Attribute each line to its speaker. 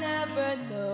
Speaker 1: never know.